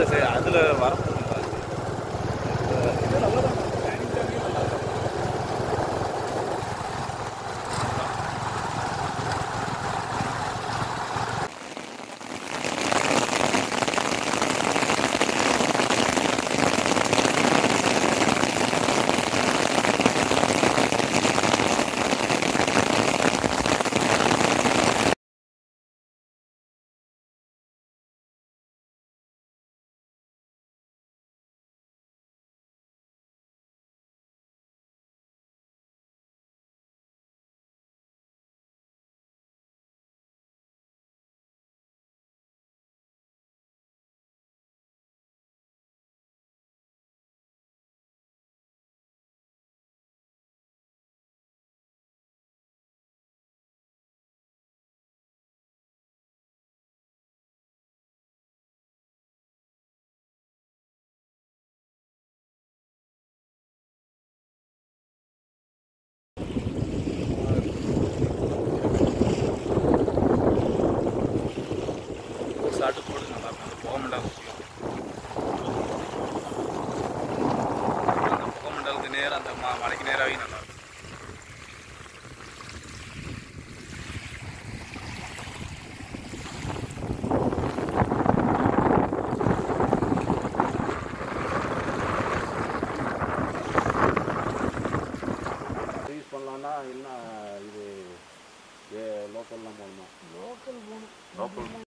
அந்த அதில் வர அந்த மா மலைக்கு நேராகவே நல்லாயிருக்கும் யூஸ் என்ன இது லோக்கல்லாம் போகணுமா? லோக்கல் போகணும். லோக்கல்